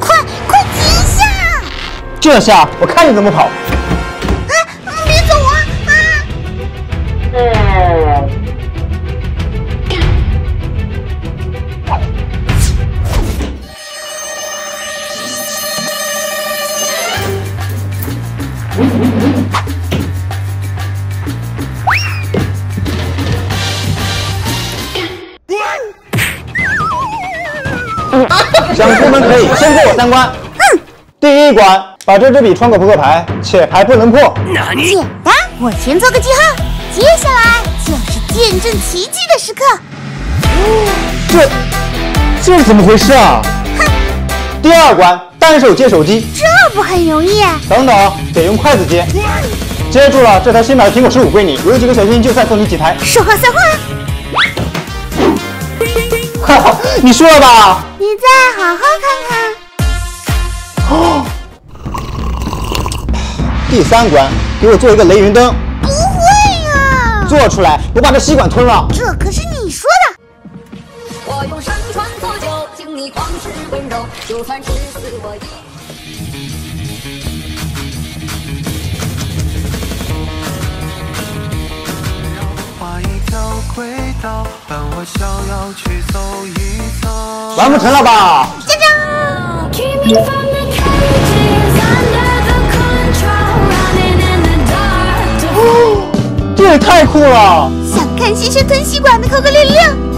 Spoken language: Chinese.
快快停下！这下我看你怎么跑！哎，别走啊！啊！想出门可以先过我三关。嗯第一关，把这支笔穿过扑克牌，且牌不能破。简单，我先做个记号。接下来就是见证奇迹的时刻。这这是怎么回事啊？哼！第二关，单手接手机。这不很容易？等等，得用筷子接。接住了，这台新买的苹果十五归你。有几个小心就再送你几台。说话算话。你输了吧？你再好好看看。哦。第三关，给我做一个雷云灯。不会啊！做出来，我把这吸管吞了。这可是你说的。我用山川作酒，敬你旷世温柔，就算是死我亦。完不成了吧？加油！这也太酷了！想看先生吞吸管的口口六六！